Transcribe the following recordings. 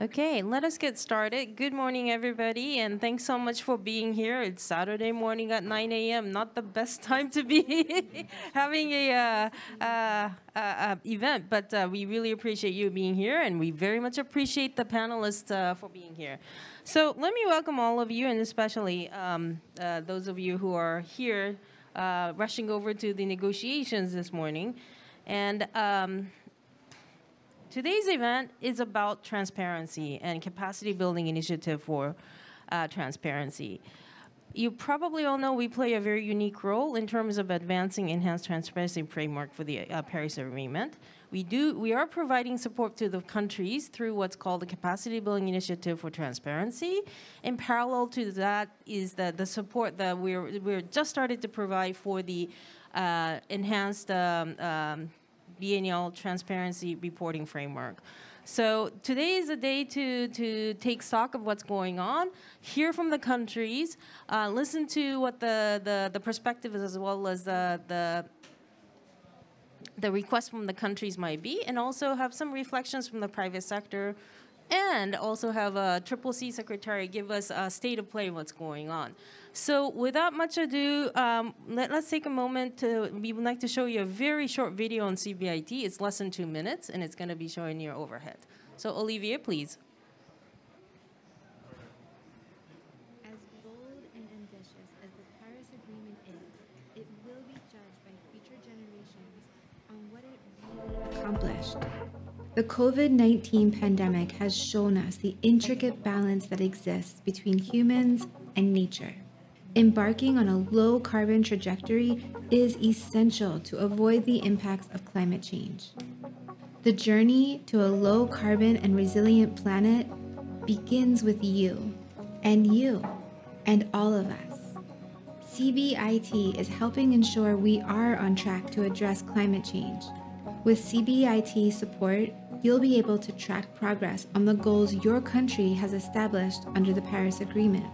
Okay, let us get started. Good morning, everybody, and thanks so much for being here. It's Saturday morning at 9 a.m. Not the best time to be having a uh, uh, uh, event, but uh, we really appreciate you being here, and we very much appreciate the panelists uh, for being here. So let me welcome all of you, and especially um, uh, those of you who are here rushing over to the negotiations this morning. And um, Today's event is about transparency and capacity building initiative for uh, transparency. You probably all know we play a very unique role in terms of advancing enhanced transparency framework for the uh, Paris Agreement. We do we are providing support to the countries through what's called the capacity building initiative for transparency. In parallel to that is the, the support that we're we're just started to provide for the uh, enhanced um, um, biennial transparency reporting framework. So today is a day to, to take stock of what's going on, hear from the countries, uh, listen to what the, the, the perspective is as well as the, the, the request from the countries might be, and also have some reflections from the private sector, and also have a Triple C secretary give us a state of play what's going on. So without much ado, um, let, us take a moment to, we would like to show you a very short video on CBIT. It's less than two minutes, and it's going to be showing your overhead. So Olivier, please. As bold and ambitious as the Paris Agreement is, it will be judged by future generations on what it accomplished. The COVID 19 pandemic has shown us the intricate balance that exists between humans and nature. Embarking on a low carbon trajectory is essential to avoid the impacts of climate change. The journey to a low carbon and resilient planet begins with you, and you, and all of us. CBIT is helping ensure we are on track to address climate change. With CBIT support, you'll be able to track progress on the goals your country has established under the Paris Agreement.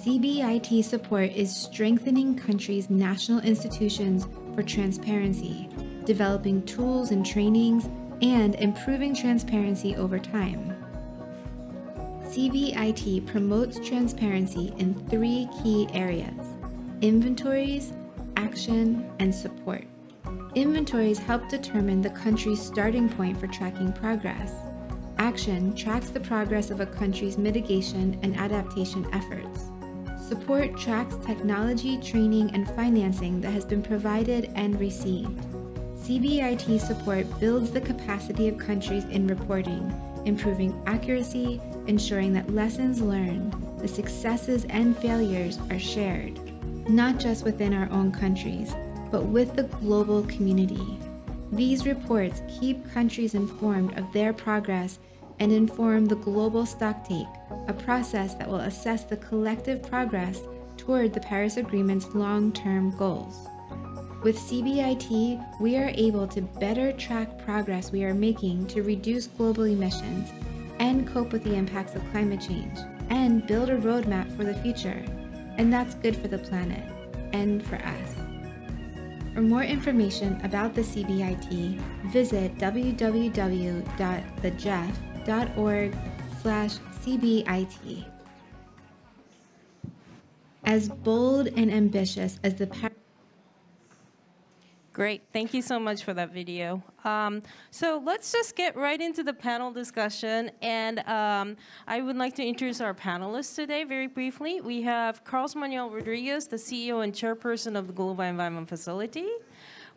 CBIT support is strengthening countries' national institutions for transparency, developing tools and trainings, and improving transparency over time. CBIT promotes transparency in three key areas inventories, action, and support. Inventories help determine the country's starting point for tracking progress. Action tracks the progress of a country's mitigation and adaptation efforts. Support tracks technology, training, and financing that has been provided and received. CBIT support builds the capacity of countries in reporting, improving accuracy, ensuring that lessons learned, the successes and failures are shared, not just within our own countries, but with the global community. These reports keep countries informed of their progress and inform the global stocktake, a process that will assess the collective progress toward the Paris Agreement's long term goals. With CBIT, we are able to better track progress we are making to reduce global emissions and cope with the impacts of climate change and build a roadmap for the future. And that's good for the planet and for us. For more information about the CBIT, visit www.thegef.com org slash CBIT. As bold and ambitious as the Great. Thank you so much for that video. Um, so let's just get right into the panel discussion. And um, I would like to introduce our panelists today very briefly. We have Carlos Manuel Rodriguez, the CEO and chairperson of the Global Environment Facility.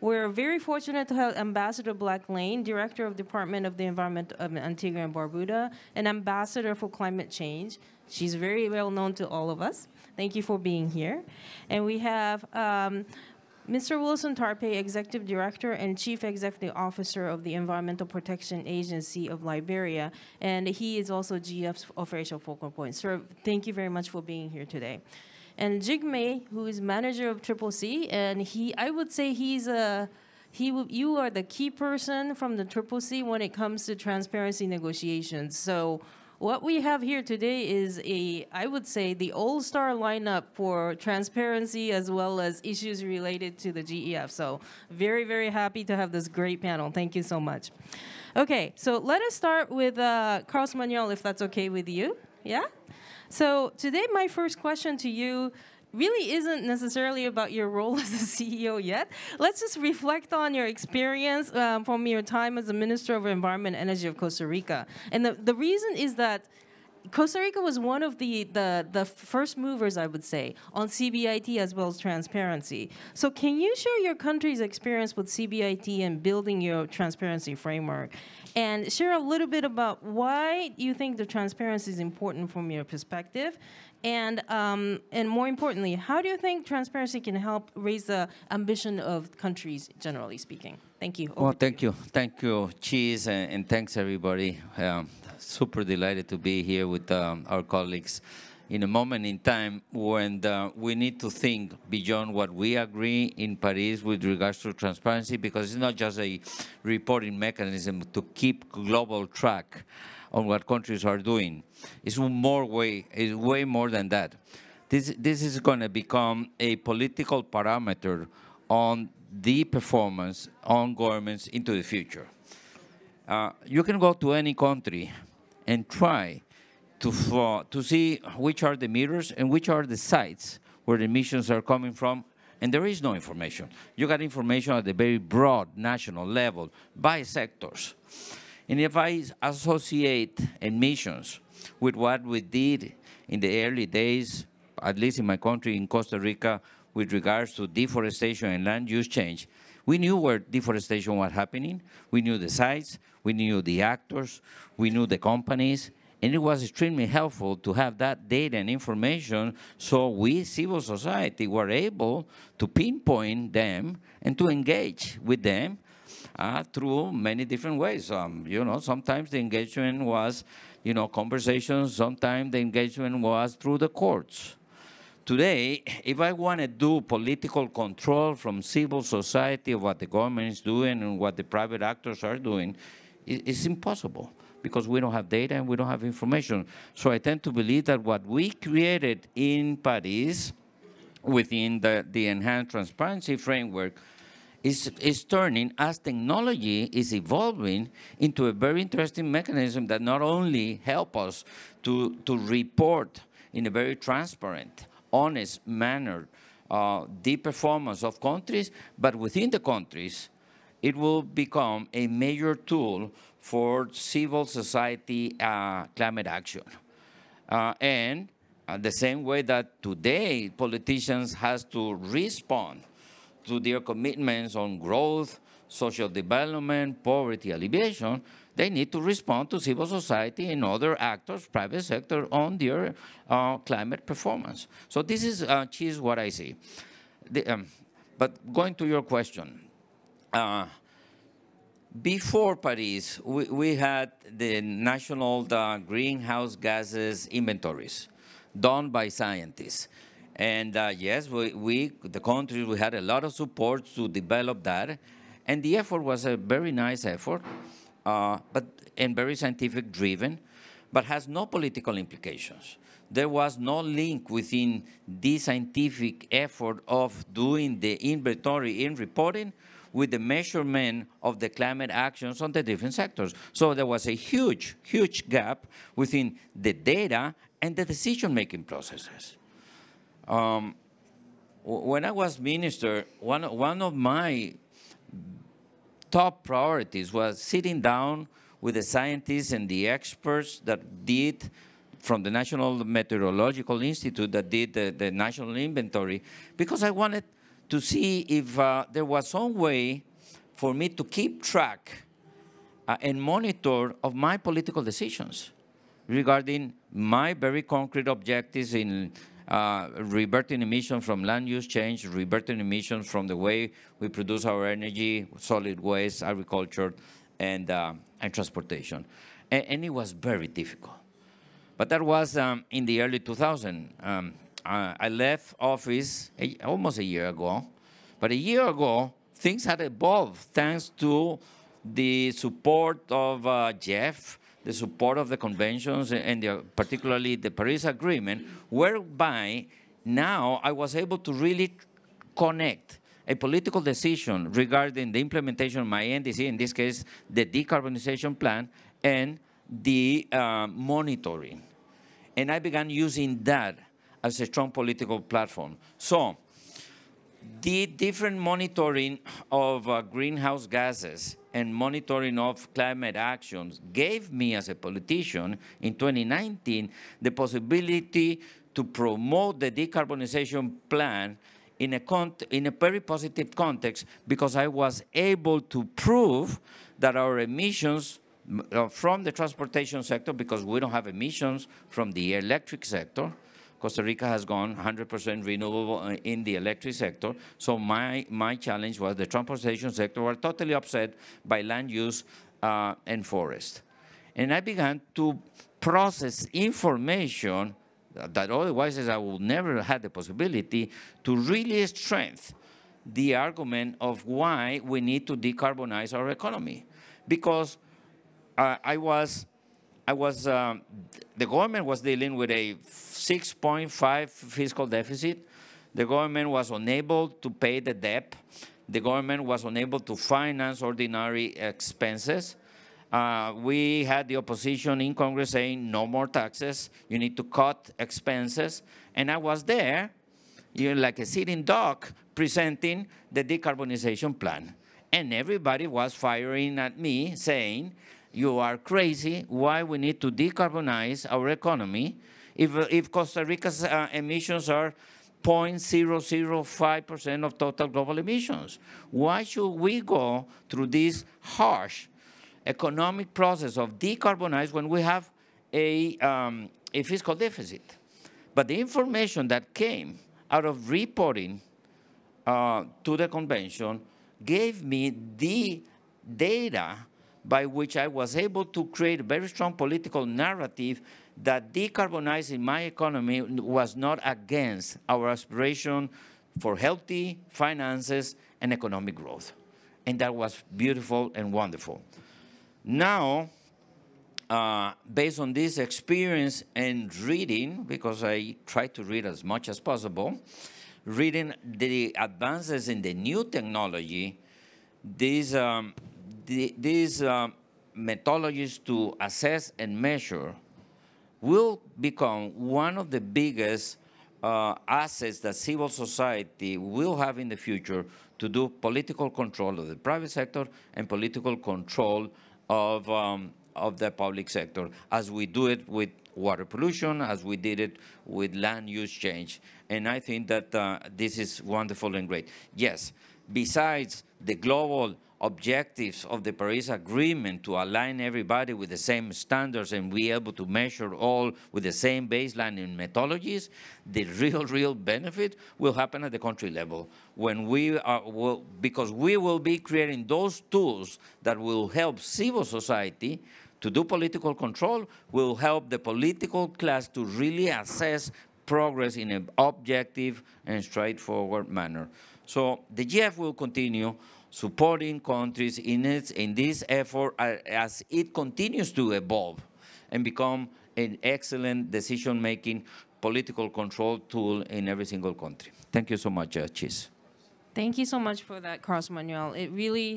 We're very fortunate to have Ambassador Black-Layne, Director of Department of the Environment of Antigua and Barbuda, and Ambassador for Climate Change. She's very well known to all of us. Thank you for being here. And we have um, Mr. Wilson Tarpeh, Executive Director and Chief Executive Officer of the Environmental Protection Agency of Liberia, and he is also GEF's official focal point. Sir, thank you very much for being here today and Jigme, who is manager of Triple C, and he, I would say he's a, he, you are the key person from the Triple C when it comes to transparency negotiations. So what we have here today is a, I would say, the all-star lineup for transparency as well as issues related to the GEF. So very, very happy to have this great panel. Thank you so much. Okay, so let us start with uh, Carlos Manuel, if that's okay with you. Yeah? So today, my first question to you really isn't necessarily about your role as a CEO yet. Let's just reflect on your experience um, from your time as the Minister of Environment and Energy of Costa Rica. And the, the reason is that Costa Rica was one of the, the, the first movers, I would say, on CBIT as well as transparency. So, can you share your country's experience with CBIT and building your transparency framework? And share a little bit about why you think the transparency is important from your perspective and, um, and more importantly, how do you think transparency can help raise the ambition of countries, generally speaking? Thank you. Over well, thank you. Thank you, Chizu, and, and thanks, everybody. Um, super delighted to be here with um, our colleagues in a moment in time when the, we need to think beyond what we agree in Paris with regards to transparency, because it's not just a reporting mechanism to keep global track on what countries are doing. It's more way, it's way more than that. This, this is going to become a political parameter on the performance on governments into the future. Uh, you can go to any country and try to, uh, to see which are the meters and which are the sites where the emissions are coming from, and there is no information. You got information at the very broad national level by sectors. And if I associate emissions with what we did in the early days, at least in my country, in Costa Rica, with regards to deforestation and land use change, we knew where deforestation was happening. We knew the sites, we knew the actors, we knew the companies, and it was extremely helpful to have that data and information so we, civil society, were able to pinpoint them and to engage with them uh, through many different ways. Um, you know, sometimes the engagement was, you know, conversations. Sometimes the engagement was through the courts. Today, if I want to do political control from civil society of what the government is doing and what the private actors are doing, it's impossible because we don't have data and we don't have information. So I tend to believe that what we created in Paris within the, the enhanced transparency framework is, is turning as technology is evolving into a very interesting mechanism that not only help us to, to report in a very transparent, honest manner uh, the performance of countries, but within the countries, it will become a major tool for civil society uh, climate action. Uh, and uh, the same way that today politicians has to respond to their commitments on growth, social development, poverty alleviation, they need to respond to civil society and other actors, private sector, on their uh, climate performance. So this is, uh, is what I see. The, um, but going to your question, uh, before Paris, we, we, had the national the greenhouse gases inventories done by scientists. And uh, yes, we, we, the country, we had a lot of support to develop that. And the effort was a very nice effort, uh, but and very scientific driven, but has no political implications. There was no link within the scientific effort of doing the inventory in reporting with the measurement of the climate actions on the different sectors. So there was a huge, huge gap within the data and the decision-making processes. Um, when I was minister, one, one of my top priorities was sitting down with the scientists and the experts that did from the National Meteorological Institute that did the, the national inventory because I wanted to see if uh, there was some way for me to keep track uh, and monitor of my political decisions regarding my very concrete objectives in uh, reverting emissions from land use change, reverting emissions from the way we produce our energy, solid waste, agriculture, and, uh, and transportation. And, and, it was very difficult. But that was um, in the early 2000s. Um, uh, I left office a, almost a year ago. But a year ago, things had evolved thanks to the support of uh, GEF, the support of the conventions and the, particularly the Paris Agreement, whereby now I was able to really connect a political decision regarding the implementation of my NDC, in this case, the decarbonization plan, and the uh, monitoring. And I began using that as a strong political platform. So the different monitoring of uh, greenhouse gases and monitoring of climate actions gave me as a politician in 2019 the possibility to promote the decarbonization plan in a, in a very positive context because I was able to prove that our emissions uh, from the transportation sector, because we don't have emissions from the electric sector, Costa Rica has gone 100% renewable uh, in the electric sector. So my, my challenge was the transportation sector were totally upset by land use uh, and forest. And I began to process information that otherwise I would never have the possibility to really strengthen the argument of why we need to decarbonize our economy. Because uh, I was, I was, um, the government was dealing with a 6.5 fiscal deficit. The government was unable to pay the debt. The government was unable to finance ordinary expenses. Uh, we had the opposition in Congress saying no more taxes, you need to cut expenses. And I was there, you know, like a sitting duck, presenting the decarbonization plan. And everybody was firing at me saying, you are crazy, why we need to decarbonize our economy if, if Costa Rica's uh, emissions are 0.005% of total global emissions. Why should we go through this harsh economic process of decarbonize when we have a, um, a fiscal deficit. But the information that came out of reporting uh, to the convention gave me the data by which I was able to create a very strong political narrative that decarbonizing my economy was not against our aspiration for healthy finances and economic growth. And that was beautiful and wonderful. Now, uh, based on this experience and reading, because I try to read as much as possible, reading the advances in the new technology, these, um, the, these uh, methodologies to assess and measure will become one of the biggest uh, assets that civil society will have in the future to do political control of the private sector and political control of, um, of the public sector, as we do it with water pollution, as we did it with land use change. And I think that uh, this is wonderful and great. Yes, besides the global objectives of the Paris Agreement to align everybody with the same standards and be able to measure all with the same baseline and methodologies, the real, real benefit will happen at the country level when we are, because we will be creating those tools that will help civil society to do political control, will help the political class to really assess progress in an objective and straightforward manner. So the GEF will continue supporting countries in, its, in this effort as it continues to evolve and become an excellent decision-making political control tool in every single country. Thank you so much, uh. Thank you so much for that, Carlos Manuel. It really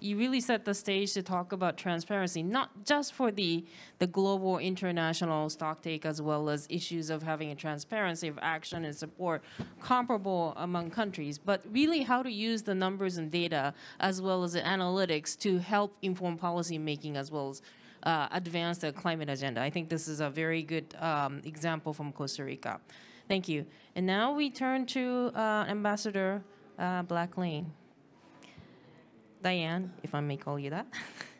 you really set the stage to talk about transparency, not just for the, the global international stock take, as well as issues of having a transparency of action and support comparable among countries, but really how to use the numbers and data as well as the analytics to help inform policy making as well as uh, advance the climate agenda. I think this is a very good um, example from Costa Rica. Thank you. And now we turn to uh, Ambassador uh, Black-Layne. Diane, if I may call you that.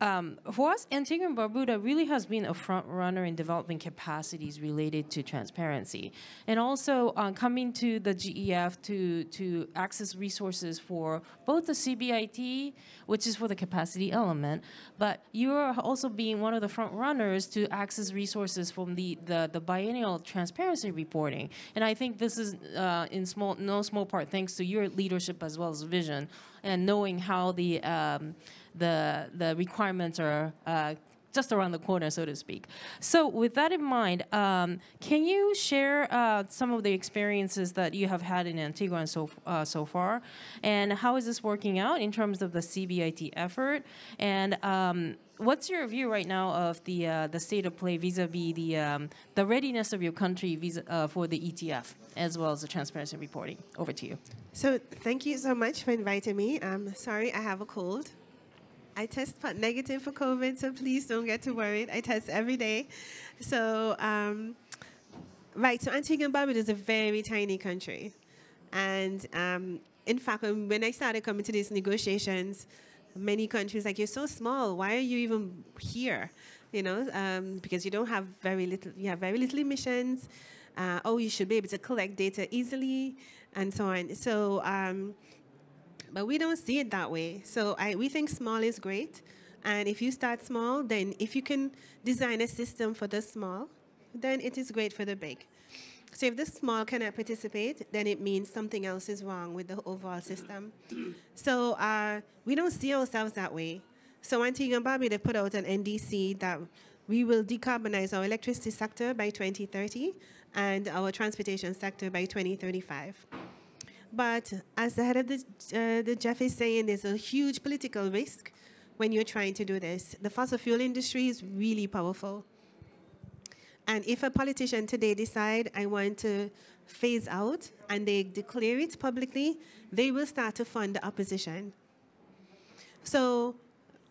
Um, for us, Antigua and Barbuda really has been a front runner in developing capacities related to transparency, and also uh, coming to the GEF to to access resources for both the CBIT, which is for the capacity element, but you are also being one of the front runners to access resources from the the, the biennial transparency reporting, and I think this is uh, in small no small part thanks to your leadership as well as vision and knowing how the um, the the requirements are uh, just around the corner, so to speak. So, with that in mind, um, can you share uh, some of the experiences that you have had in Antigua and so uh, so far, and how is this working out in terms of the CBIT effort? And um, what's your view right now of the uh, the state of play vis-a-vis the um, the readiness of your country uh, for the ETF as well as the transparency reporting? Over to you. So thank you so much for inviting me. I'm sorry I have a cold. I test negative for COVID, so please don't get too worried. I test every day. So, um, right, so Antigua and Barbuda is a very tiny country. And um, in fact, when I started coming to these negotiations, many countries like, you're so small, why are you even here? You know, um, because you don't have very little, you have very little emissions. Uh, oh, you should be able to collect data easily, and so on. So, um, but we don't see it that way. So I, we think small is great. And if you start small, then if you can design a system for the small, then it is great for the big. So if the small cannot participate, then it means something else is wrong with the overall system. So uh, we don't see ourselves that way. So Antigua and Barbuda put out an NDC that we will decarbonize our electricity sector by 2030 and our transportation sector by 2035. But as the head of the, uh, the GEF is saying, there's a huge political risk when you're trying to do this. The fossil fuel industry is really powerful. And if a politician today decide, I want to phase out, and they declare it publicly, they will start to fund the opposition. So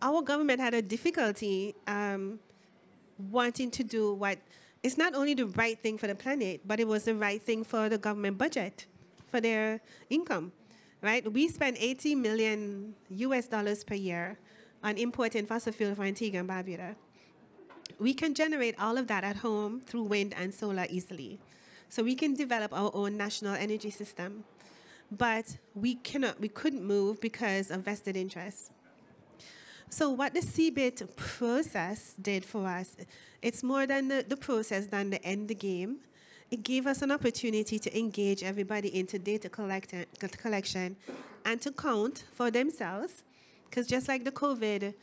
our government had a difficulty um, wanting to do what is not only the right thing for the planet, but it was the right thing for the government budget for their income, right? We spend 80 million US dollars per year on importing fossil fuel for Antigua and Barbuda. We can generate all of that at home through wind and solar easily. So we can develop our own national energy system. But we cannot, we couldn't move because of vested interests. So what the CBIT process did for us, it's more than the, the process than the end game it gave us an opportunity to engage everybody into data collection and to count for themselves. Because just like the COVID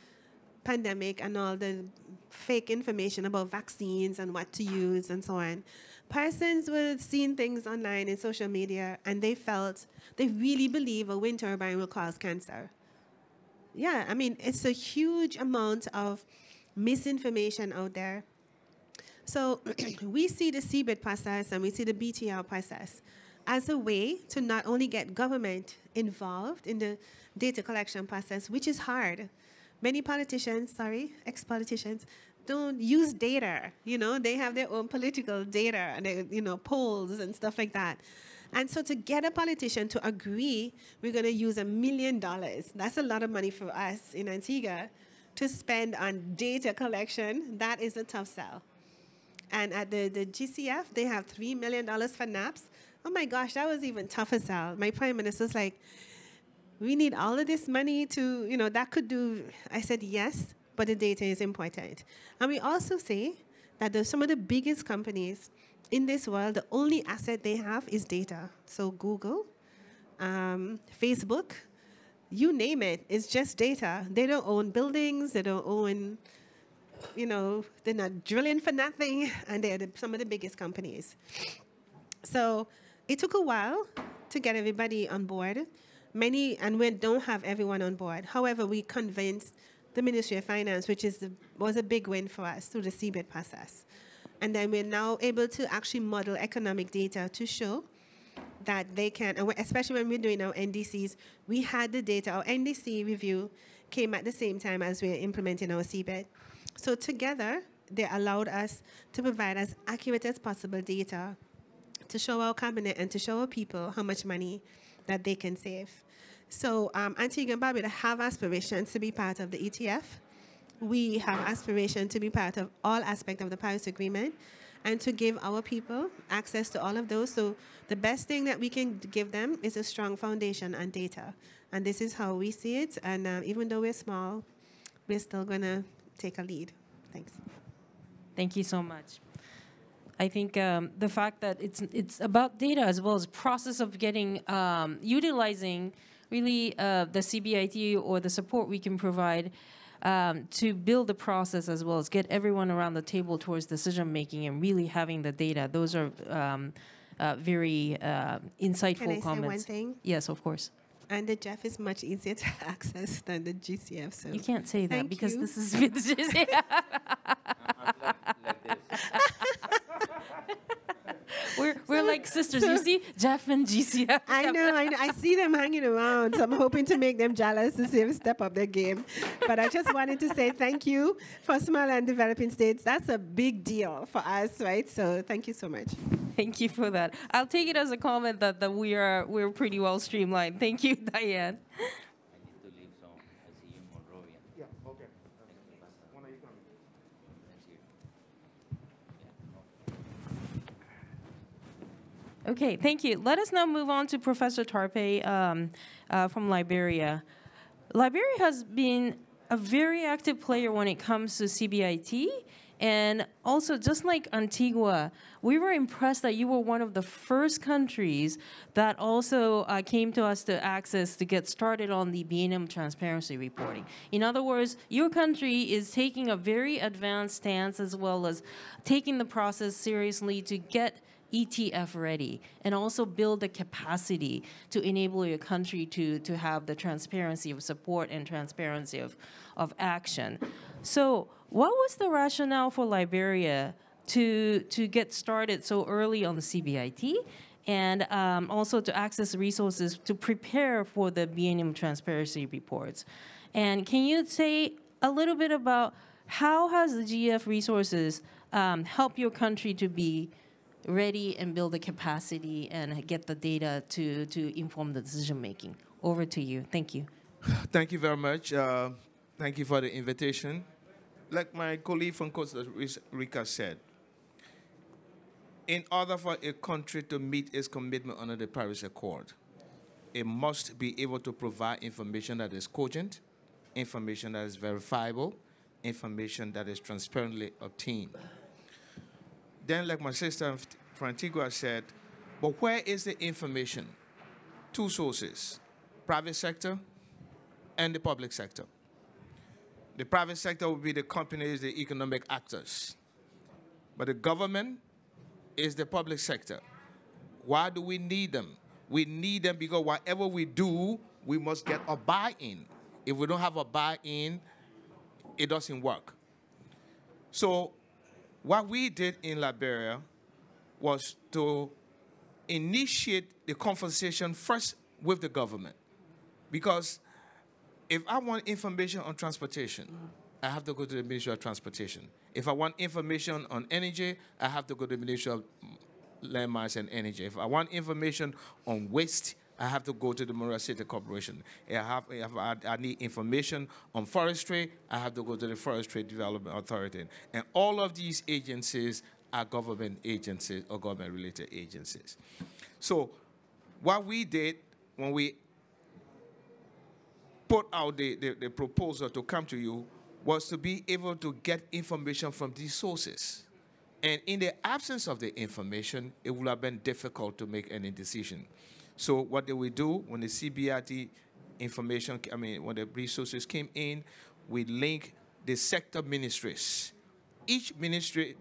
pandemic and all the fake information about vaccines and what to use and so on, persons were seeing things online in social media and they felt, they really believe a wind turbine will cause cancer. Yeah, I mean, it's a huge amount of misinformation out there so we see the CBIT process and we see the BTR process as a way to not only get government involved in the data collection process, which is hard. Many politicians, sorry, ex-politicians, don't use data. You know, they have their own political data and they, you know polls and stuff like that. And so to get a politician to agree, we're going to use a million dollars. That's a lot of money for us in Antigua to spend on data collection. That is a tough sell. And at the, the GCF, they have $3 million for NAPS. Oh my gosh, that was even tougher sell. My prime minister's like, we need all of this money to, you know, that could do. I said, yes, but the data is important. And we also say that the, some of the biggest companies in this world, the only asset they have is data. So Google, um, Facebook, you name it, it's just data. They don't own buildings, they don't own you know, they're not drilling for nothing, and they're the, some of the biggest companies. So it took a while to get everybody on board. Many, and we don't have everyone on board. However, we convinced the Ministry of Finance, which is the, was a big win for us through the CBIT process. And then we're now able to actually model economic data to show that they can, especially when we're doing our NDCs, we had the data. Our NDC review came at the same time as we're implementing our CBIT. So together, they allowed us to provide as accurate as possible data to show our cabinet and to show our people how much money that they can save. So um, Antigua and Barbuda have aspirations to be part of the ETF. We have aspiration to be part of all aspects of the Paris Agreement and to give our people access to all of those. So the best thing that we can give them is a strong foundation and data. And this is how we see it. And uh, even though we're small, we're still going to take a lead. Thanks. Thank you so much. I think um, the fact that it's it's about data as well as process of getting um, utilizing really uh, the CBIT or the support we can provide um, to build the process as well as get everyone around the table towards decision making and really having the data. Those are um, uh, very uh, insightful Can I say comments. one thing? Yes, of course. And the GEF is much easier to access than the GCF. So You can't say that Thank because you. this is vintage. we're we're like sisters. you see, GEF and GCF. I know, I know. I see them hanging around, so I'm hoping to make them jealous to see them step up their game. But I just wanted to say thank you for small and developing states. That's a big deal for us, right? So thank you so much. Thank you for that. I'll take it as a comment that, that we are we're pretty well streamlined. Thank you, Diane. Okay, thank you. Let us now move on to Professor Tarpeh um, uh, from Liberia. Liberia has been a very active player when it comes to CBIT. And also, just like Antigua, we were impressed that you were one of the first countries that also uh, came to us to access to get started on the biennial transparency reporting. In other words, your country is taking a very advanced stance as well as taking the process seriously to get ETF ready and also build the capacity to enable your country to, to have the transparency of support and transparency of, of action. So, what was the rationale for Liberia to, to get started so early on the CBIT? And um, also to access resources to prepare for the biennial transparency reports. And can you say a little bit about how has the GEF resources um, help your country to be ready and build the capacity and get the data to, to inform the decision making. Over to you. Thank you. Thank you very much. Uh, thank you for the invitation. Like my colleague from Costa Rica said, in order for a country to meet its commitment under the Paris Accord, it must be able to provide information that is cogent, information that is verifiable, information that is transparently obtained. Then, like my sister from Antigua said, but where is the information? Two sources private sector and the public sector. The private sector will be the companies, the economic actors. But the government is the public sector. Why do we need them? We need them because whatever we do, we must get a buy in. If we don't have a buy in, it doesn't work. So, what we did in Liberia was to initiate the conversation first with the government. Because if I want information on transportation, I have to go to the Ministry of Transportation. If I want information on energy, I have to go to the Ministry of Landmass and Energy. If I want information on waste, I have to go to the Monrovia City Corporation. If, I, have, if I, I need information on forestry, I have to go to the Forestry Development Authority. And all of these agencies are government agencies or government-related agencies. So what we did when we put out the, the, the proposal to come to you was to be able to get information from these sources. And in the absence of the information, it would have been difficult to make any decision. So what did we do when the CBRT information, I mean, when the resources came in, we link the sector ministries. Each ministry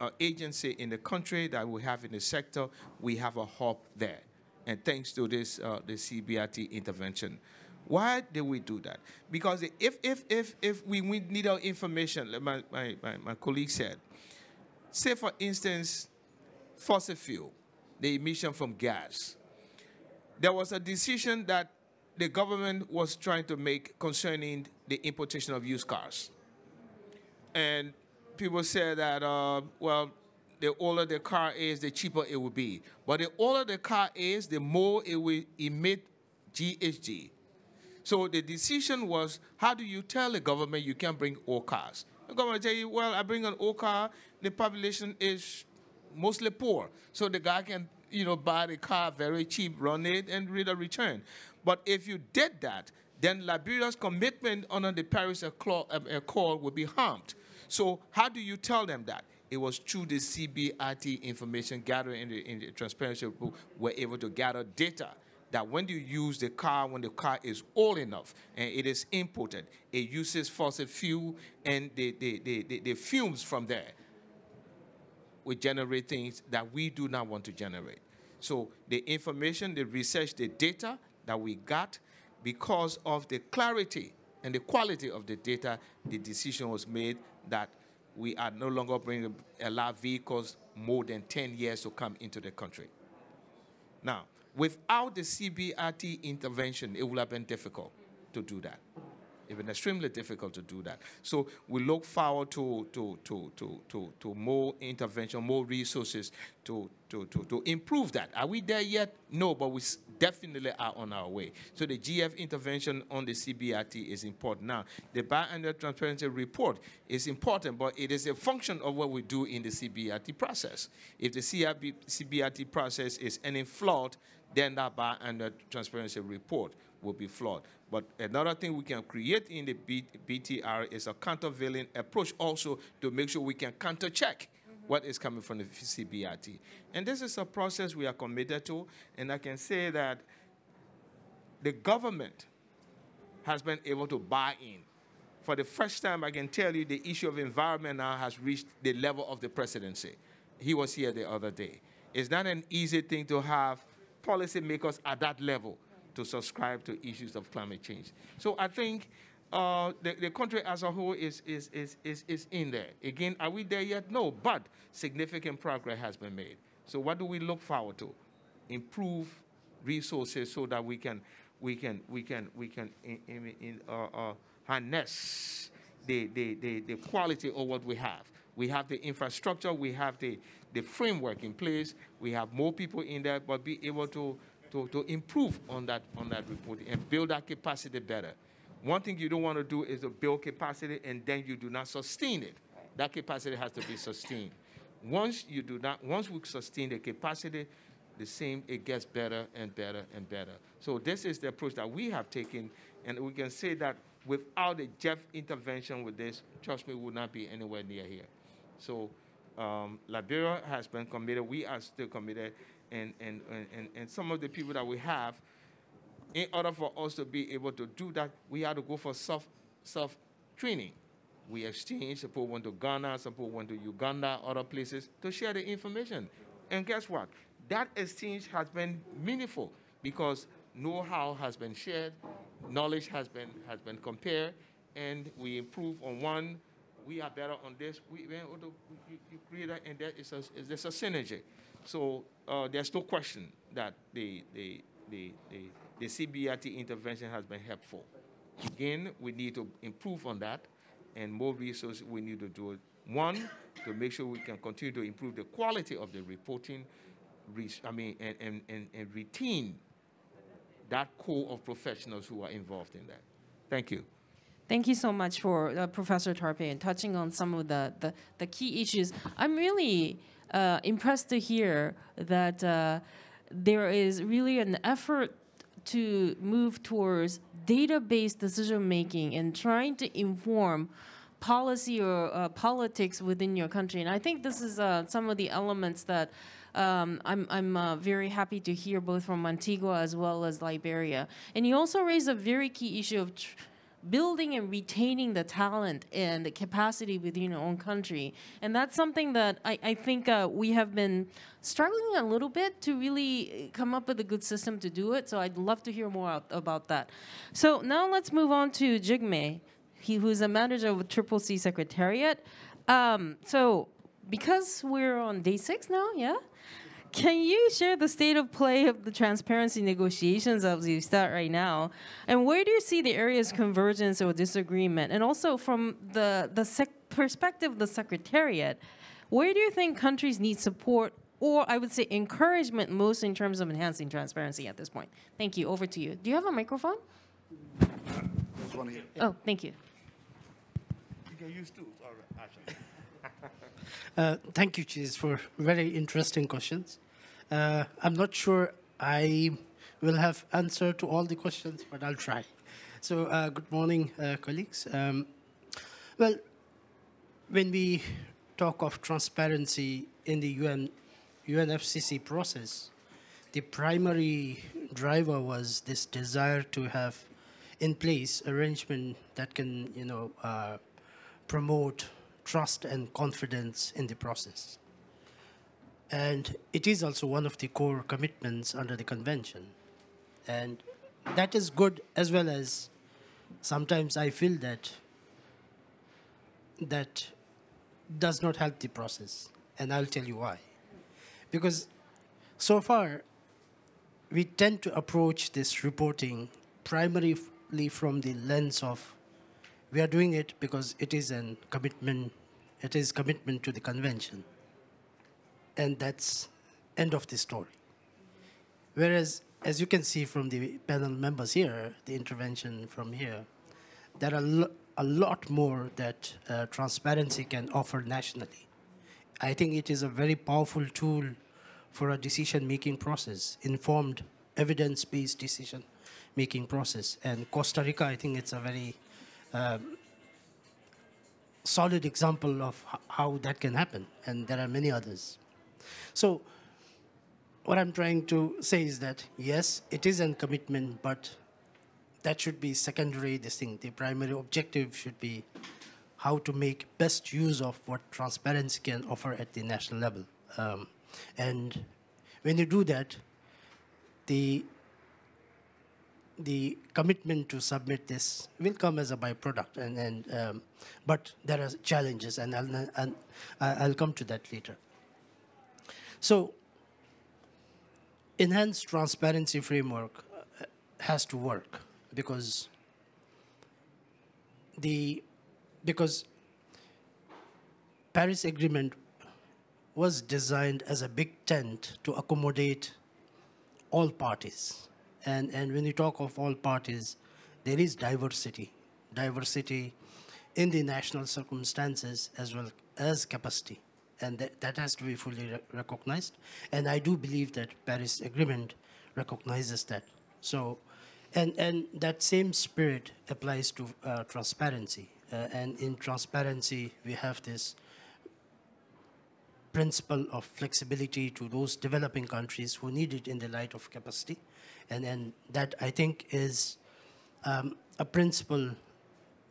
or agency in the country that we have in the sector, we have a hub there. And thanks to this, uh, the CBRT intervention. Why did we do that? Because if, if, if, if we need our information, like my, my, my, my colleague said, say for instance, fossil fuel, the emission from gas. There was a decision that the government was trying to make concerning the importation of used cars. And people said that, uh, well, the older the car is, the cheaper it will be. But the older the car is, the more it will emit GHG. So the decision was, how do you tell the government you can't bring old cars? The government tell you, well, I bring an old car, the population is mostly poor. So the guy can, you know, buy the car very cheap, run it, and read a return. But if you did that, then Liberia's commitment under the Paris Accord um, would be harmed. So how do you tell them that? It was through the CBRT information gathering in the, in the transparency report, we're able to gather data that when you use the car, when the car is old enough and it is imported, it uses fossil fuel and the, the, the, the, the fumes from there will generate things that we do not want to generate. So the information, the research, the data that we got, because of the clarity and the quality of the data, the decision was made that we are no longer bringing allow vehicles more than 10 years to come into the country. Now, without the CBRT intervention, it would have been difficult to do that. It's been extremely difficult to do that. So we look forward to, to, to, to, to, to more intervention, more resources to, to, to, to improve that. Are we there yet? No, but we definitely are on our way. So the GEF intervention on the CBRT is important. Now, the biannual transparency report is important, but it is a function of what we do in the CBRT process. If the CRB, CBRT process is any flawed, then that biannual transparency report will be flawed. But another thing we can create in the B BTR is a countervailing approach also to make sure we can counter-check what is coming from the CBRT. And this is a process we are committed to, and I can say that the government has been able to buy in. For the first time, I can tell you the issue of environment now has reached the level of the presidency. He was here the other day. It's not an easy thing to have policymakers at that level to subscribe to issues of climate change. So I think uh, the, the country as a whole is, is, is, is, is in there. Again, are we there yet? No, but significant progress has been made. So what do we look forward to? Improve resources so that we can, we can, we can, we can in, in, in, uh, uh, harness the, the, the, the quality of what we have. We have the infrastructure, we have the, the framework in place, we have more people in there, but be able to to, to improve on that, on that reporting and build that capacity better. One thing you don't want to do is to build capacity and then you do not sustain it. That capacity has to be sustained. Once you do not, once we sustain the capacity, the same, it gets better and better and better. So this is the approach that we have taken, and we can say that without the GEF intervention with this, trust me, we would not be anywhere near here. So um, Liberia has been committed. We are still committed and, and, and, and some of the people that we have, in order for us to be able to do that, we had to go for self, self training. We exchanged, some people went to Ghana, some people went to Uganda, other places to share the information. And guess what? That exchange has been meaningful because know-how has been shared, knowledge has been, has been compared, and we improve on one, we are better on this, we, we, you create that, and there is a, there's a synergy. So uh, there's no question that the, the, the, the, the CBRT intervention has been helpful. Again, we need to improve on that, and more resources we need to do. One, to make sure we can continue to improve the quality of the reporting, I mean, and, and, and, and retain that core of professionals who are involved in that. Thank you. Thank you so much for uh, Professor Tarpeh and touching on some of the, the, the key issues. I'm really uh, impressed to hear that uh, there is really an effort to move towards data-based decision making and trying to inform policy or uh, politics within your country. And I think this is uh, some of the elements that um, I'm, I'm uh, very happy to hear both from Antigua as well as Liberia. And you also raised a very key issue of building and retaining the talent and the capacity within your own country. And that's something that I, I think uh, we have been struggling a little bit to really come up with a good system to do it. So I'd love to hear more about that. So now let's move on to Jigme, he, who's a manager of the Triple C Secretariat. Um, so because we're on day six now, yeah? Can you share the state of play of the transparency negotiations as you start right now? And where do you see the areas of convergence or disagreement? And also from the, the perspective of the Secretariat, where do you think countries need support or I would say encouragement most in terms of enhancing transparency at this point? Thank you. Over to you. Do you have a microphone? Oh, thank you. You can use two. All right, actually. Uh, thank you, Chizu, for very interesting questions. Uh, I'm not sure I will have answer to all the questions, but I'll try. So, uh, good morning, uh, colleagues. Um, well, when we talk of transparency in the UN, UNFCCC process, the primary driver was this desire to have in place arrangement that can, you know, uh, promote trust and confidence in the process. And it is also one of the core commitments under the convention. And that is good as well as sometimes I feel that that does not help the process. And I'll tell you why. Because so far, we tend to approach this reporting primarily from the lens of we are doing it because it is a commitment, it is commitment to the convention. And that's end of the story. Whereas, as you can see from the panel members here, the intervention from here, there are lo a lot more that uh, transparency can offer nationally. I think it is a very powerful tool for a decision-making process, informed, evidence-based decision-making process. And Costa Rica, I think it's a very um, solid example of how that can happen, and there are many others. So what I'm trying to say is that, yes, it is a commitment, but that should be secondary this thing. The primary objective should be how to make best use of what transparency can offer at the national level. Um, and when you do that, the the commitment to submit this will come as a byproduct, and, and um, but there are challenges, and I'll, and I'll come to that later. So, enhanced transparency framework uh, has to work because the because Paris Agreement was designed as a big tent to accommodate all parties. And, and when you talk of all parties, there is diversity, diversity in the national circumstances as well as capacity. And that, that has to be fully re recognized. And I do believe that Paris Agreement recognizes that. So and, and that same spirit applies to uh, transparency. Uh, and in transparency, we have this principle of flexibility to those developing countries who need it in the light of capacity. And, and that, I think, is um, a principle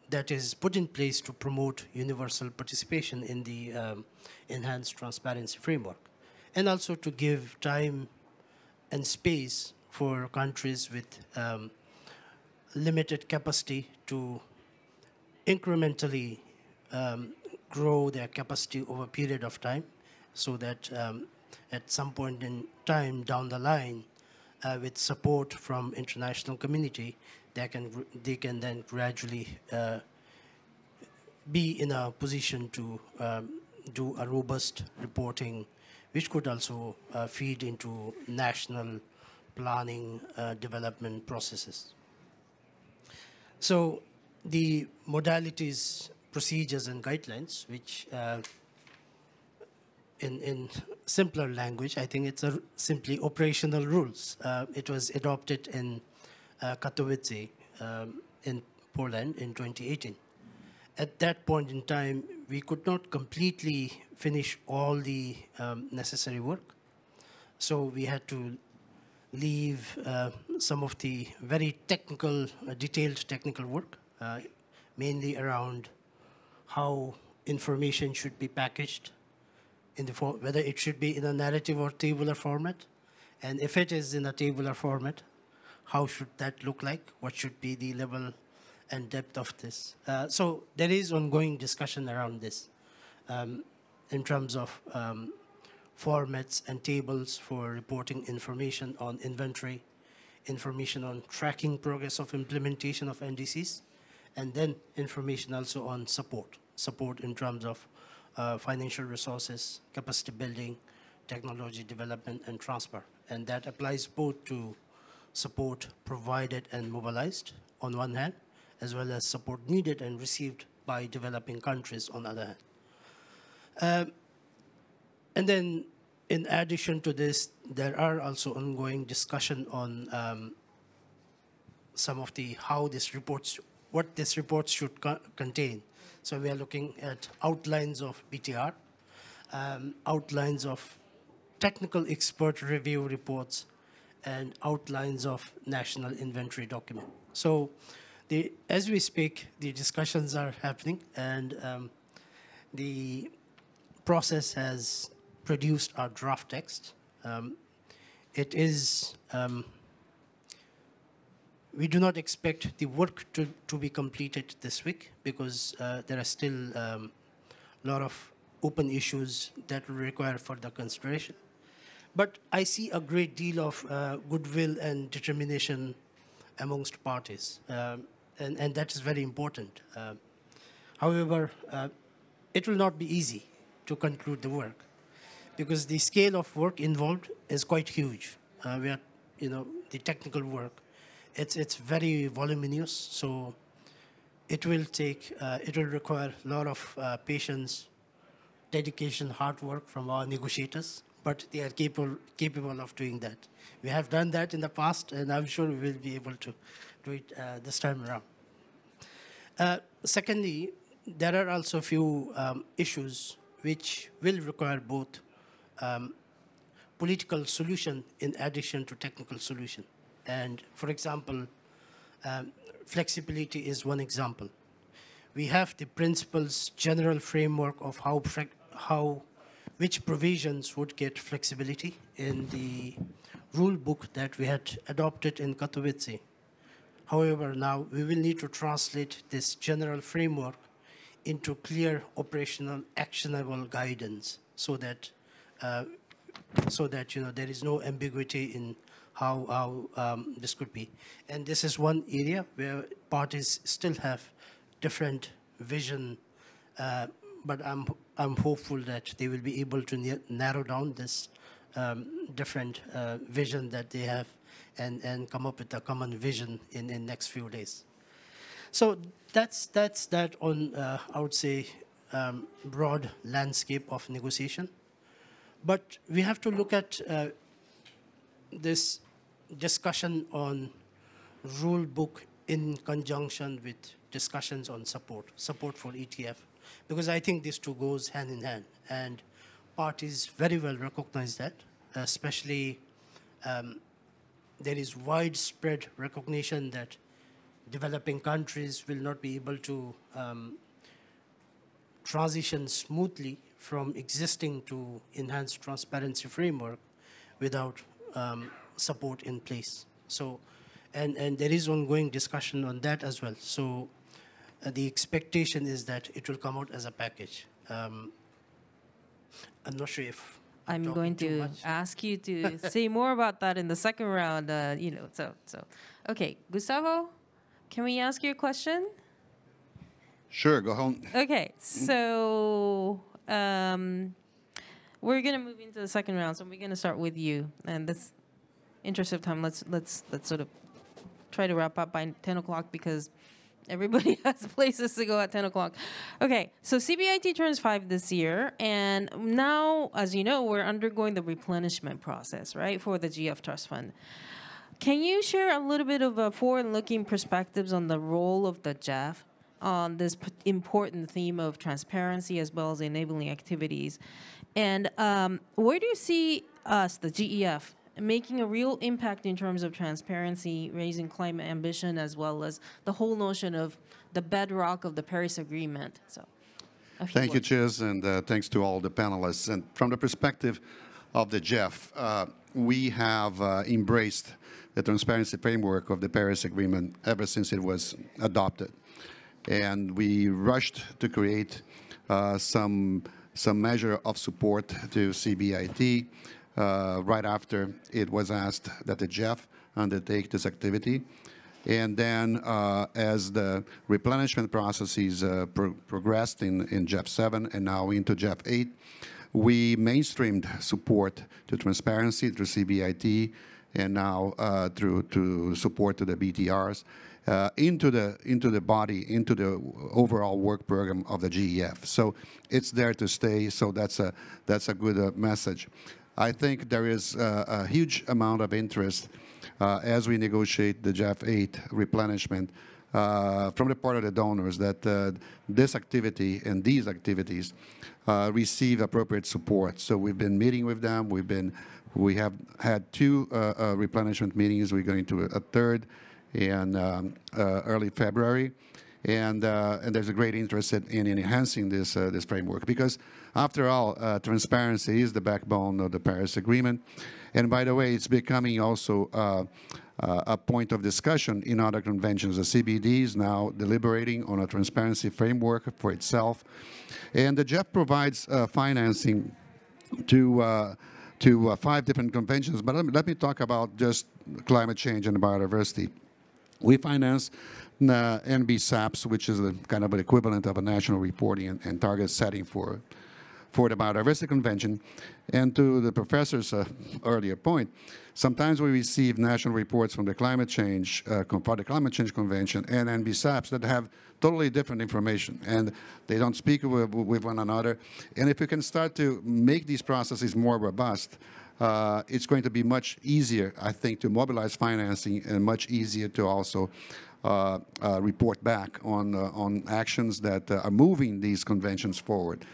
that is put in place to promote universal participation in the um, enhanced transparency framework. And also to give time and space for countries with um, limited capacity to incrementally um, grow their capacity over a period of time so that um, at some point in time down the line uh, with support from international community they can they can then gradually uh, be in a position to um, do a robust reporting which could also uh, feed into national planning uh, development processes. So the modalities, procedures, and guidelines, which uh, in, in simpler language, I think it's a simply operational rules. Uh, it was adopted in uh, Katowice um, in Poland in 2018. At that point in time, we could not completely finish all the um, necessary work. So we had to leave uh, some of the very technical, uh, detailed technical work, uh, mainly around how information should be packaged, in the form, whether it should be in a narrative or tabular format, and if it is in a tabular format, how should that look like? What should be the level and depth of this? Uh, so there is ongoing discussion around this um, in terms of um, formats and tables for reporting information on inventory, information on tracking progress of implementation of NDCs, and then information also on support, support in terms of uh, financial resources, capacity building, technology development, and transfer. And that applies both to support provided and mobilized on one hand, as well as support needed and received by developing countries on the other hand. Um, and then in addition to this, there are also ongoing discussion on um, some of the how this reports, what this report should co contain. So we are looking at outlines of BTR, um, outlines of technical expert review reports, and outlines of national inventory document. So the, as we speak, the discussions are happening and um, the process has produced our draft text. Um, it is, um, we do not expect the work to, to be completed this week because uh, there are still a um, lot of open issues that will require further consideration. But I see a great deal of uh, goodwill and determination amongst parties, um, and, and that is very important. Uh, however, it will not be easy to conclude the work because the scale of work involved is quite huge. Uh, we are, you know, the technical work, it's, it's very voluminous, so it will take, uh, it will require a lot of uh, patience, dedication, hard work from our negotiators but they are capable, capable of doing that. We have done that in the past, and I'm sure we will be able to do it uh, this time around. Uh, secondly, there are also a few um, issues which will require both um, political solution in addition to technical solution. And for example, um, flexibility is one example. We have the principles, general framework of how, how which provisions would get flexibility in the rule book that we had adopted in Katowice. However, now we will need to translate this general framework into clear operational actionable guidance so that uh, so that you know there is no ambiguity in how, how um, this could be. And this is one area where parties still have different vision uh, but I'm, I'm hopeful that they will be able to narrow down this um, different uh, vision that they have and, and come up with a common vision in the next few days. So that's, that's that on, uh, I would say, um, broad landscape of negotiation. But we have to look at uh, this discussion on rule book in conjunction with discussions on support, support for ETF because I think these two goes hand in hand. And parties very well recognize that, especially um, there is widespread recognition that developing countries will not be able to um, transition smoothly from existing to enhanced transparency framework without um, support in place. So, and, and there is ongoing discussion on that as well. So uh, the expectation is that it will come out as a package. Um, I'm not sure if I'm, I'm going to ask you to say more about that in the second round. Uh, you know, so so. Okay, Gustavo, can we ask you a question? Sure, go home. Okay, so um, we're gonna move into the second round. So we're gonna start with you, and this interest of time, let's let's let's sort of try to wrap up by 10 o'clock because Everybody has places to go at 10 o'clock. Okay, so CBIT turns five this year, and now, as you know, we're undergoing the replenishment process, right, for the GEF Trust Fund. Can you share a little bit of a forward-looking perspectives on the role of the GEF on this important theme of transparency as well as enabling activities? And um, where do you see us, the GEF, making a real impact in terms of transparency, raising climate ambition, as well as the whole notion of the bedrock of the Paris Agreement. So, thank words. you, Chiz, and uh, thanks to all the panelists. And from the perspective of the GEF, uh, we have uh, embraced the transparency framework of the Paris Agreement ever since it was adopted. And we rushed to create uh, some, some measure of support to CBIT uh, right after it was asked that the GEF undertake this activity. And then uh, as the replenishment processes uh, pro progressed in, in GEF 7 and now into GEF 8, we mainstreamed support to transparency through CBIT and now uh, through to support to the BTRs uh, into the into the body, into the overall work program of the GEF. So it's there to stay. So that's a that's a good uh, message. I think there is uh, a huge amount of interest uh, as we negotiate the GEF 8 replenishment uh, from the part of the donors that uh, this activity and these activities uh, receive appropriate support. So we've been meeting with them, we've been We have had two uh, replenishment meetings. We're going to a, a third in um, early February. And, and there's a great interest in, in enhancing this, this framework because, after all, uh, transparency is the backbone of the Paris Agreement. And by the way, it's becoming also uh, uh, a point of discussion in other conventions. The CBD is now deliberating on a transparency framework for itself. And the GEF provides uh, financing to to uh, five different conventions, but let me, let me, talk about just climate change and biodiversity. We finance uh, NBSAPS, which is a kind of an equivalent of a national reporting and, and target setting for for the Biodiversity Convention. And to the professor's uh, earlier point, sometimes we receive national reports from the climate change, uh, the Climate Change Convention and NBSAPs that have totally different information and they don't speak with, with one another. And if we can start to make these processes more robust, uh, it's going to be much easier, I think, to mobilize financing and much easier to also uh, uh, report back on, uh, on actions that uh, are moving these conventions forward.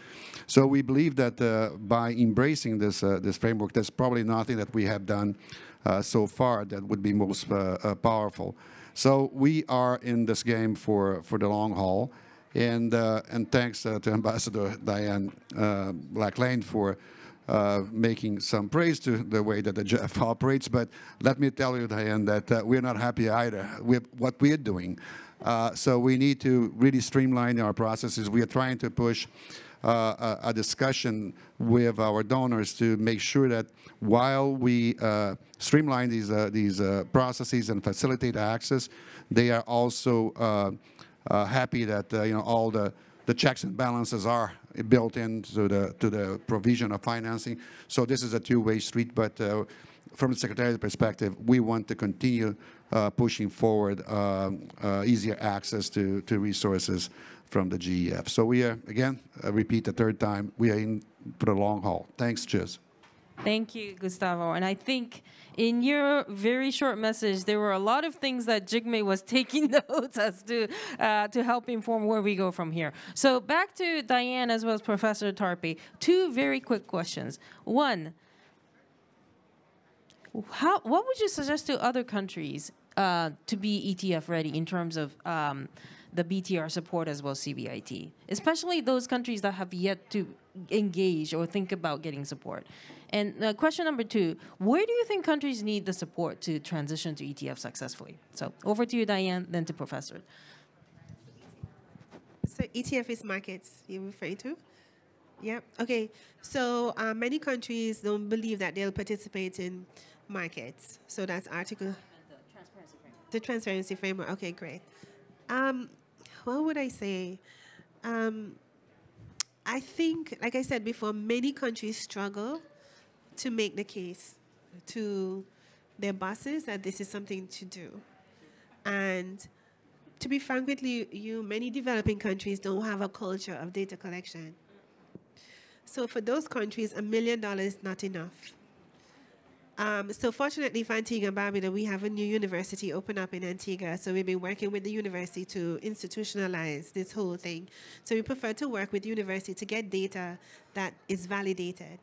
So we believe that uh, by embracing this, uh, this framework, there's probably nothing that we have done uh, so far that would be most powerful. So we are in this game for, for the long haul. And, and thanks to Ambassador Diane Black-Layne for uh, making some praise to the way that the GEF operates. But let me tell you, Diane, that uh, we're not happy either with what we're doing. Uh, so we need to really streamline our processes. We are trying to push uh, a, a, discussion with our donors to make sure that while we uh, streamline these uh, these uh, processes and facilitate access, they are also uh, uh, happy that you know all the the checks and balances are built into the to the provision of financing. So this is a two-way street, but from the Secretariat perspective, we want to continue uh, pushing forward uh, uh, easier access to, to resources from the GEF. So we are, again, I repeat the third time, we are in for the long haul. Thanks, Chiz. Thank you, Gustavo. And I think in your very short message, there were a lot of things that Jigme was taking notes as to uh, to help inform where we go from here. So back to Diane as well as Professor Tarpeh. Two very quick questions. One, how what would you suggest to other countries uh, to be ETF ready in terms of um, the BTR support as well as CBIT, especially those countries that have yet to engage or think about getting support. And uh, question number two, where do you think countries need the support to transition to ETF successfully? So over to you, Diane, then to Professor. So ETF is markets you're referring to? Yeah. Okay. So uh, many countries don't believe that they'll participate in markets. So that's Article. The transparency framework. The transparency framework. Okay, great. Um, what would I say? Um, I think, like I said before, many countries struggle to make the case to their bosses that this is something to do. And to be frank with you, you, many developing countries don't have a culture of data collection. So for those countries, a million dollars is not enough. Um, so fortunately for Antigua and Barbuda, we have a new university open up in Antigua. So we've been working with the university to institutionalize this whole thing. So we prefer to work with the university to get data that is validated.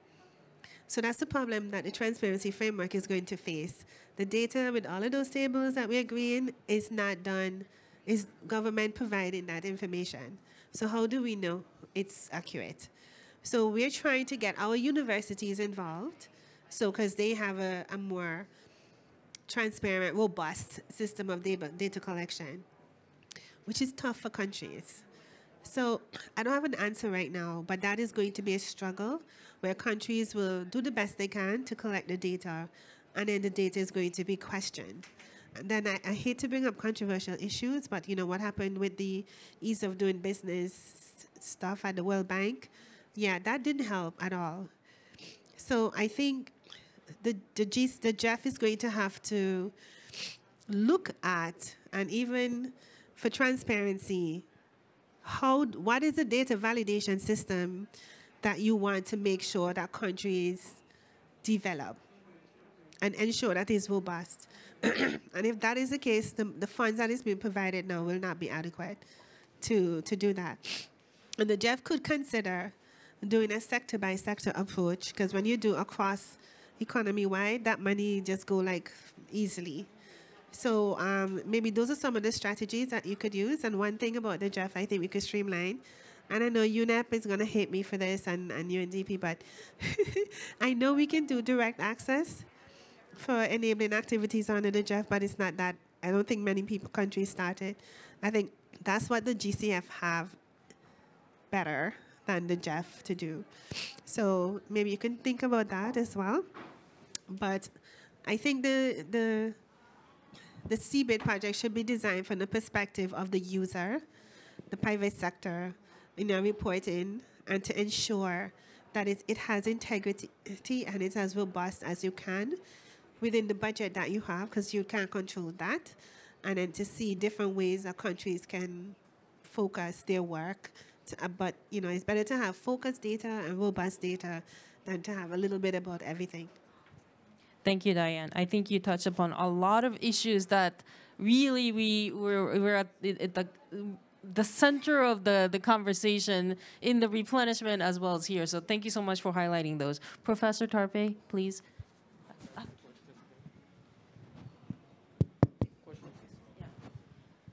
So that's the problem that the transparency framework is going to face. The data with all of those tables that we agree in is not done, is government providing that information. So how do we know it's accurate? So we're trying to get our universities involved so, because they have a, a more transparent, robust system of data, data collection, which is tough for countries. So, I don't have an answer right now, but that is going to be a struggle where countries will do the best they can to collect the data, and then the data is going to be questioned. And then I, I hate to bring up controversial issues, but you know what happened with the ease of doing business stuff at the World Bank? Yeah, that didn't help at all. So I think the, the, G, the GEF is going to have to look at, and even for transparency, how, what is the data validation system that you want to make sure that countries develop and ensure that is robust? and if that is the case, the, the funds that is being provided now will not be adequate to, to do that. And the GEF could consider doing a sector by sector approach because when you do across economy wide, that money just go like easily. So um, maybe those are some of the strategies that you could use. And one thing about the GEF, I think we could streamline. And I know UNEP is going to hate me for this and, and UNDP, but I know we can do direct access for enabling activities under the GEF, but it's not that. I don't think many people countries started. I think that's what the GCF have better than the GEF to do. So maybe you can think about that as well. But I think the the the CBIT project should be designed from the perspective of the user, the private sector, in our reporting, and to ensure that it, it has integrity and it's as robust as you can within the budget that you have, because you can't control that, and then to see different ways that countries can focus their work. Uh, but you know, it's better to have focused data and robust data than to have a little bit about everything. Thank you, Diane. I think you touched upon a lot of issues that really we we're, we're at, at the the center of the, the conversation in the replenishment as well as here. So thank you so much for highlighting those. Professor Tarpeh, please.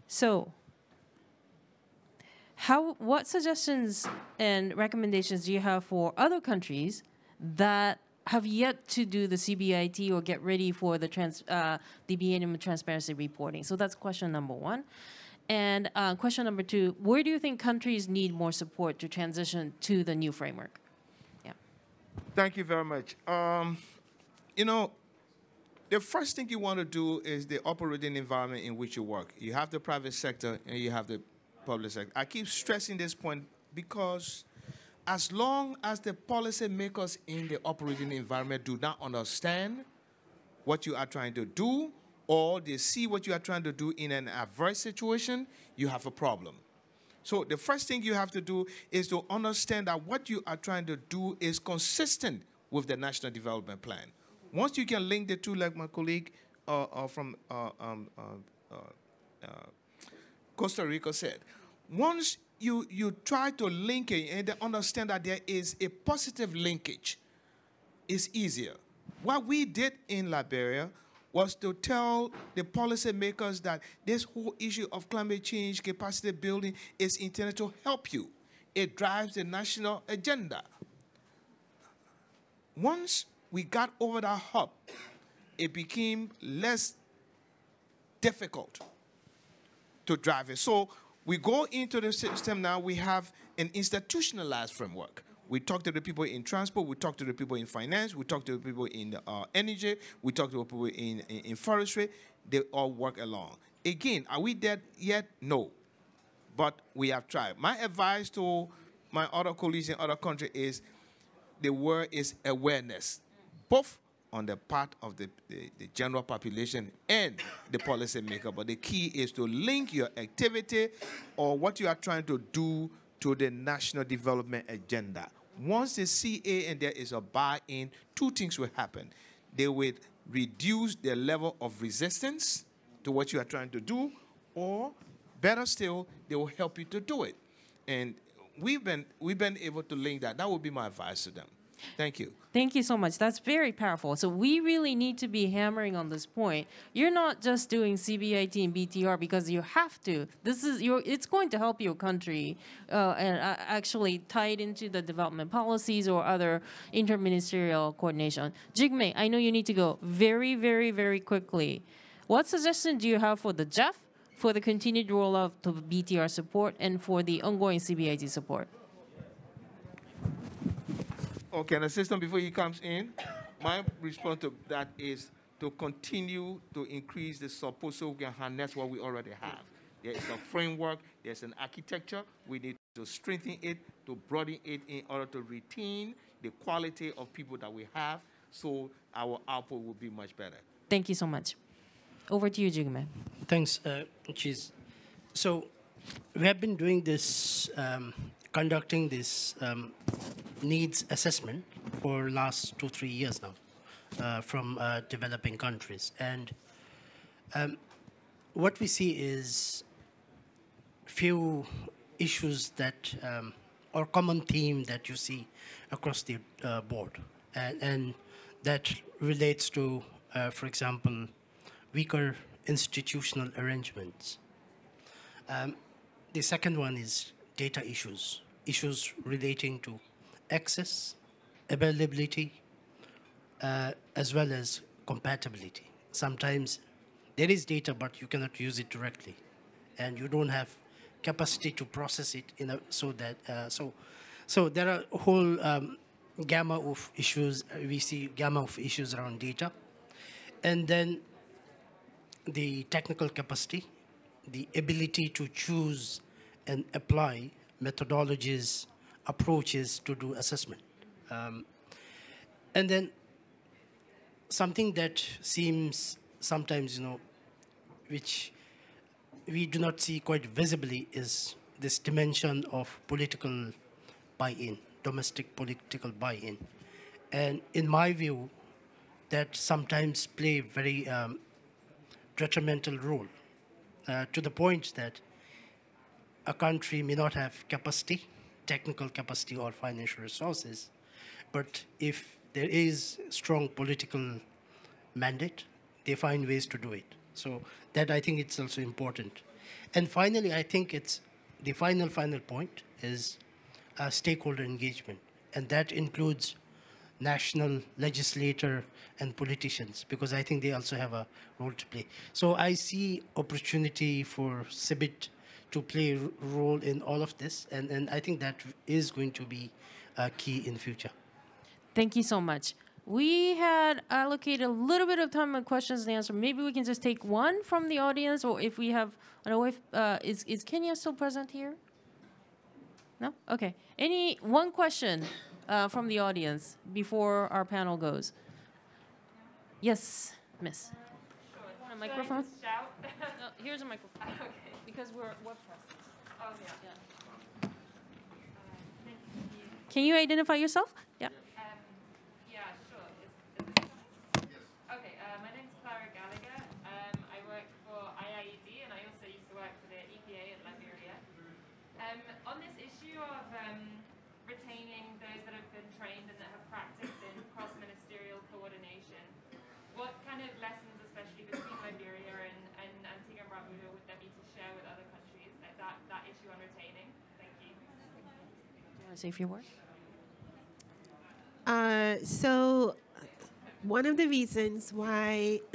So, how what suggestions and recommendations do you have for other countries that have yet to do the CBIT or get ready for the trans, uh, the biennial transparency reporting? So that's question number one. And uh, question number two, where do you think countries need more support to transition to the new framework? Yeah. Thank you very much. Um, you know, the first thing you want to do is the operating environment in which you work. You have the private sector and you have the public sector. I keep stressing this point because as long as the policymakers in the operating environment do not understand what you are trying to do, or they see what you are trying to do in an adverse situation, you have a problem. So the first thing you have to do is to understand that what you are trying to do is consistent with the National Development Plan. Once you can link the two, like my colleague uh, uh, from uh, um, uh, uh, uh, Costa Rica said, once you, you try to link it and understand that there is a positive linkage, it's easier. What we did in Liberia was to tell the policymakers that this whole issue of climate change capacity building is intended to help you. It drives the national agenda. Once we got over that hump, it became less difficult to drive it. So we go into the system now, we have an institutionalized framework. We talk to the people in transport, we talk to the people in finance, we talk to the people in uh, energy, we talk to the people in, in, in forestry. They all work along. Again, are we dead yet? No. But we have tried. My advice to my other colleagues in other countries is the word is awareness both on the part of the, the, the, general population and the policymaker. But the key is to link your activity or what you are trying to do to the national development agenda. Once they see a and there is a buy-in, two things will happen. They will reduce the level of resistance to what you are trying to do, or better still, they will help you to do it. And we've been we've been able to link that. That would be my advice to them. Thank you. Thank you so much. That's very powerful. So we really need to be hammering on this point. You're not just doing CBIT and BTR because you have to. This is your. It's going to help your country uh, and uh, actually tie it into the development policies or other interministerial coordination. Jigme, I know you need to go very, very, very quickly. What suggestion do you have for the GEF, for the continued rollout of BTR support, and for the ongoing CBIT support? Okay, an assistant before he comes in, my response to that is to continue to increase the support so we can harness what we already have. There is a framework, there's an architecture. We need to strengthen it, to broaden it in order to retain the quality of people that we have so our output will be much better. Thank you so much. Over to you, Jigme. Thanks, uh, Chiz. So we have been doing this, um, conducting this um, needs assessment for last two, three years now uh, from uh, developing countries. And um, what we see is few issues that, um, or common theme that you see across the uh, board. And, and that relates to, uh, for example, weaker institutional arrangements. Um, the second one is data issues, issues relating to access, availability, uh, as well as compatibility. Sometimes there is data, but you cannot use it directly, and you don't have capacity to process it in a, so that uh, so so there are a whole um, gamma of issues. We see gamma of issues around data, and then the technical capacity, the ability to choose and apply methodologies, approaches to do assessment. Um, and then something that seems sometimes, you know, which we do not see quite visibly is this dimension of political buy-in, domestic political buy-in. And in my view, that sometimes play very um, detrimental role uh, to the point that a country may not have capacity, technical capacity or financial resources, but if there is strong political mandate, they find ways to do it. So that I think it's also important. And finally, I think it's the final final point is uh, stakeholder engagement, and that includes national legislator and politicians because I think they also have a role to play. So I see opportunity for CBIT to play a role in all of this, and, and I think that is going to be uh, key in future. Thank you so much. We had allocated a little bit of time on questions and answers. Maybe we can just take one from the audience, or if we have, I don't know if, uh, is, is Kenya still present here? No? Okay. Any, one question uh, from the audience before our panel goes? Yes, miss. Want a microphone? No, here's a microphone. okay. Because we're webcast. Oh, yeah. Can you identify yourself? Yeah. Yeah, sure. Is, is this? Okay, uh, my name's Clara Gallagher. Um, I work for IIED and I also used to work for the EPA in Liberia. Um, on this issue of um, retaining those that have been trained and that have practiced in cross-ministerial coordination, what kind of lessons, especially between Liberia and, and Antigua and Barbuda, would there be to share with other countries, like that, that issue on retaining? Thank you. You want to say a few words? Uh, so, one of the reasons why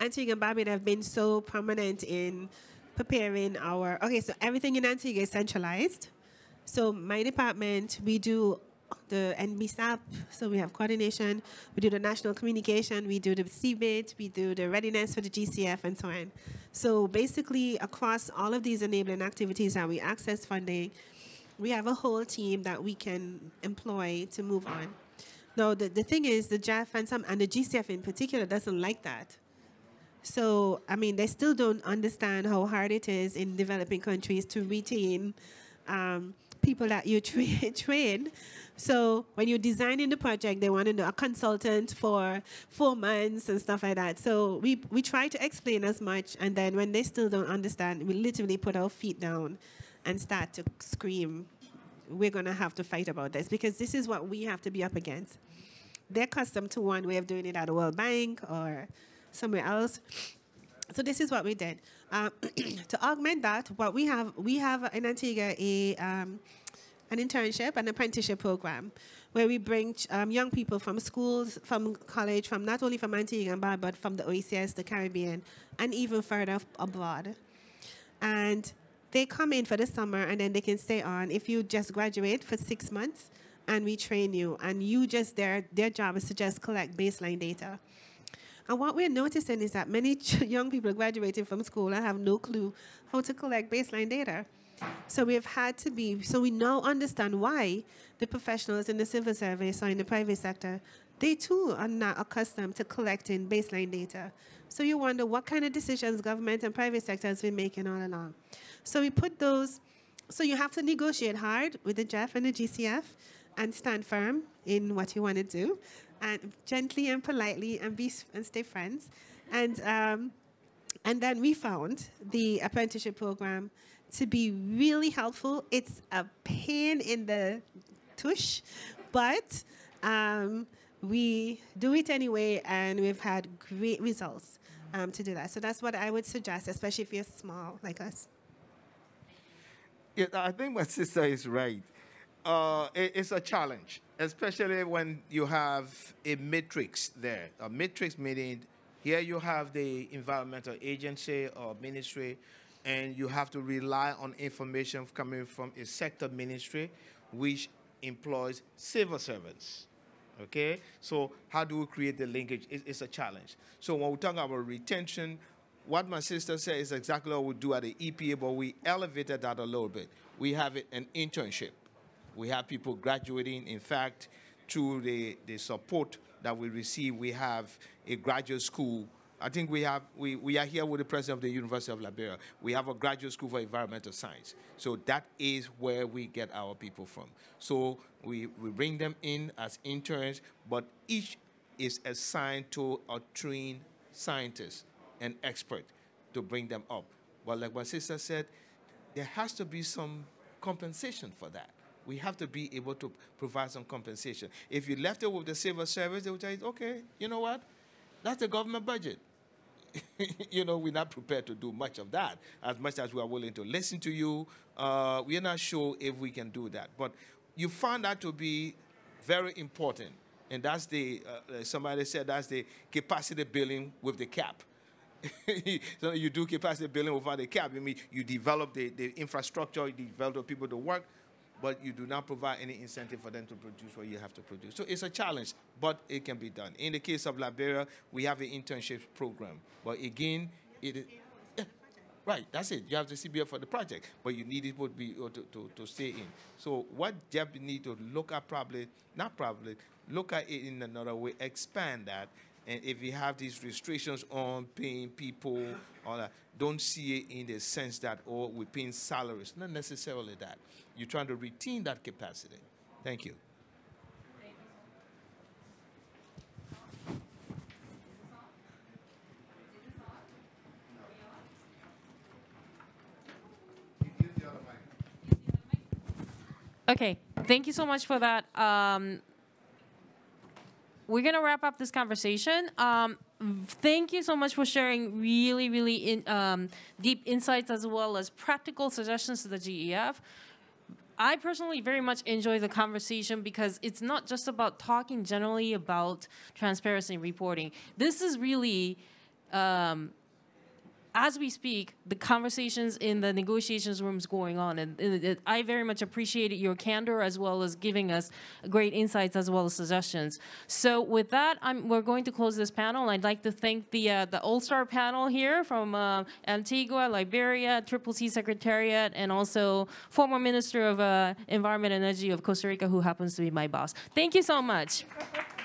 Antigua and Barbuda have been so prominent in preparing our okay, so everything in Antigua is centralized. So my department, we do the NBSAP, so we have coordination, we do the national communication, we do the CBIT, we do the readiness for the GCF and so on. So basically across all of these enabling activities that we access funding, we have a whole team that we can employ to move on. Now the, the thing is the GEF and some and the GCF in particular doesn't like that. So, I mean, they still don't understand how hard it is in developing countries to retain um, people that you tra- train. So, when you're designing the project, they want to know a consultant for four months and stuff like that. So, we, we try to explain as much, and then when they still don't understand, we literally put our feet down and start to scream, We're going to have to fight about this because this is what we have to be up against they're accustomed to one way of doing it at the World Bank or somewhere else. So this is what we did. Um, to augment that, what we have, we have in Antigua a um, an internship an apprenticeship program where we bring um, young people from schools, from college, from not only from Antigua and Barbuda, but from the OECS, the Caribbean, and even further abroad. And they come in for the summer and then they can stay on. If you just graduate for six months and we train you, and you just their their job is to just collect baseline data. And what we're noticing is that many young people are graduating from school and have no clue how to collect baseline data. So we've had to be, so we now understand why the professionals in the civil service or in the private sector, they too are not accustomed to collecting baseline data. So you wonder what kind of decisions government and private sector has been making all along. So we put those, so you have to negotiate hard with the GEF and the GCF and stand firm in what you want to do and gently and politely and be and stay friends. And um, and then we found the apprenticeship program to be really helpful. It's a pain in the tush, but um, we do it anyway, and we've had great results um, to do that. So that's what I would suggest, especially if you're small like us. Yeah, I think my sister is right. Uh, it- it's a challenge, especially when you have a matrix there. A matrix meaning here you have the environmental agency or ministry, and you have to rely on information coming from a sector ministry, which employs civil servants. Okay, so how do we create the linkage? It- It's a challenge. So when we talk about retention, what my sister said is exactly what we do at the EPA, but we elevated that a little bit. We have an internship. We have people graduating. In fact, through the, the support that we receive, we have a graduate school. I think we have we, we are here with the president of the University of Liberia. We have a graduate school for environmental science. So that is where we get our people from. So we, we bring them in as interns, but each is assigned to a trained scientist and expert to bring them up. But like my sister said, there has to be some compensation for that. We have to be able to provide some compensation. If you left it with the civil service, they would say, okay, you know what? That's the government budget. you know, we're not prepared to do much of that. As much as we are willing to listen to you, uh, we're not sure if we can do that. But you found that to be very important. And that's the, uh, somebody said that's the capacity building with the cap. so you do capacity building without the cap. I mean, you develop the, the infrastructure, you develop the people to work, but you do not provide any incentive for them to produce what you have to produce. So it's a challenge, but it can be done. In the case of Liberia, we have an internship program. But again, it is. Right, that's it. You have the CBF for the project, but you need it to be to, to, to stay in. So what GEF need to look at probably, not probably, look at it in another way, expand that. And if you have these restrictions on paying people, all that, don't see it in the sense that, oh, we're paying salaries. Not necessarily that. You're trying to retain that capacity. Thank you. Okay, thank you so much for that. Um, we're gonna wrap up this conversation. Um, thank you so much for sharing really, really in, um, deep insights as well as practical suggestions to the GEF. I personally very much enjoy the conversation because it's not just about talking generally about transparency reporting. This is really um, as we speak, the conversations in the negotiations rooms going on, and, and I very much appreciated your candor as well as giving us great insights as well as suggestions. So with that, I'm, we're going to close this panel. I'd like to thank the uh, the All Star panel here from uh, Antigua, Liberia, Triple C Secretariat, and also former Minister of uh, Environment and Energy of Costa Rica, who happens to be my boss. Thank you so much.